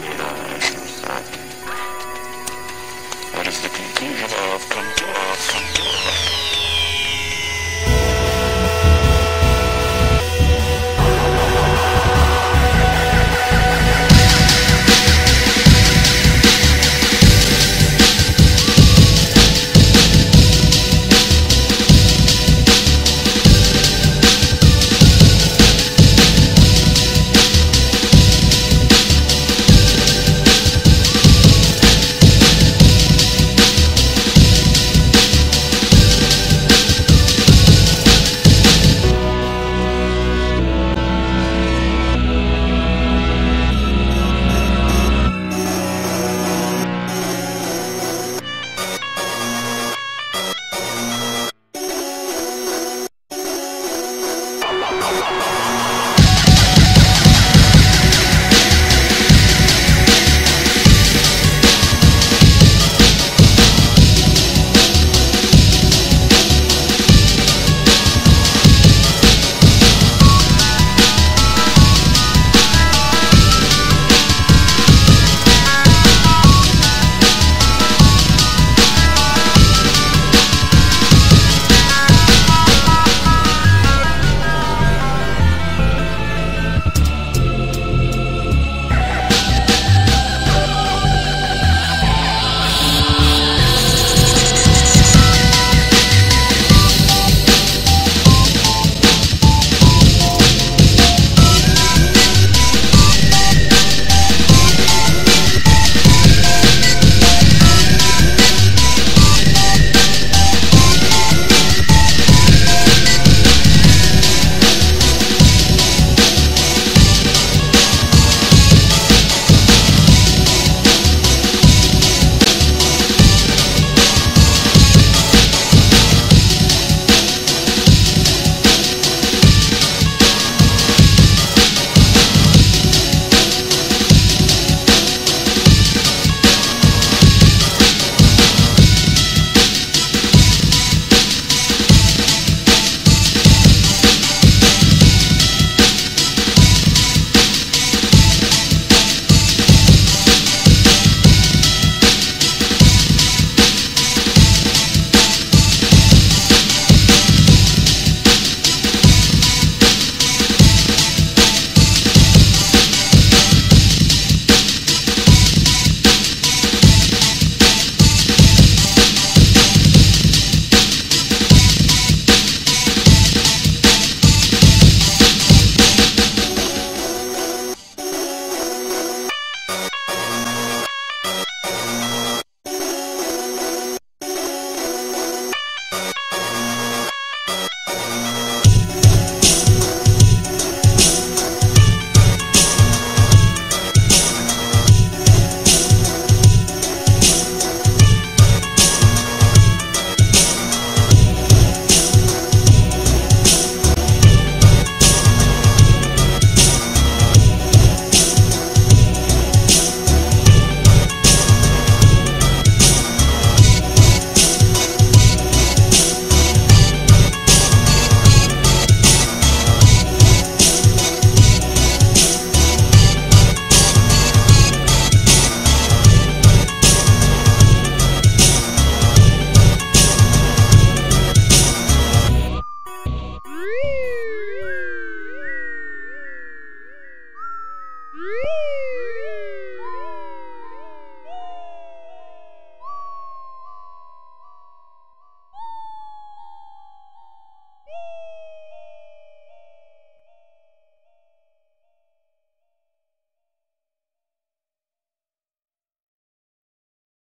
Yeah.